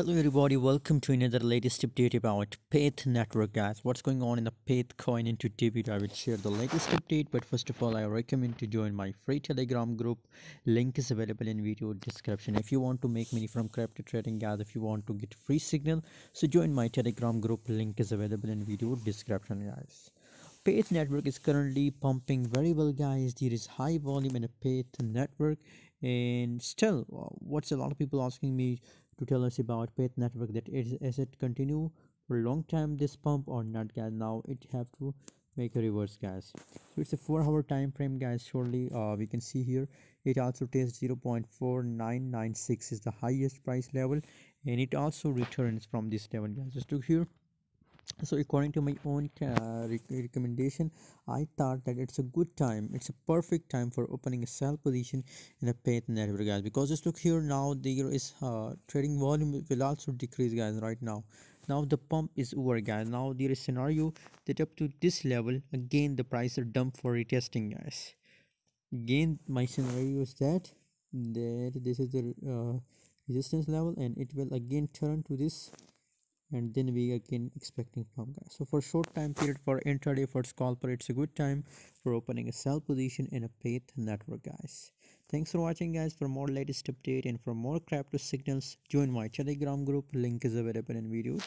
Hello everybody, welcome to another latest update about Pyth network guys. What's going on in the Pyth coin into debit? I will share the latest update but first of all I recommend to join my free telegram group. Link is available in video description. If you want to make money from crypto trading guys, if you want to get free signal, so join my telegram group. Link is available in video description guys. Pyth network is currently pumping very well guys. There is high volume in a Pyth network and still what's a lot of people asking me to tell us about Pyth network that is, is it continue for a long time this pump or not guys? Now it have to make a reverse guys. So it's a four hour time frame guys. Surely uh, we can see here. It also takes 0.4996 is the highest price level and it also returns from this level guys. Just look here so according to my own uh, recommendation i thought that it's a good time it's a perfect time for opening a sell position in a Pyth network guys because just look here now there is uh, trading volume will also decrease guys right now. Now the pump is over guys. Now there is scenario that up to this level again the price are dumped for retesting guys. Again my scenario is that that this is the uh, resistance level and it will again turn to this and then we again expecting from guys. So for short time period for intraday for scalper it's a good time for opening a sell position in a Pyth network guys. Thanks for watching guys. For more latest update and for more crypto signals join my telegram group. Link is available in video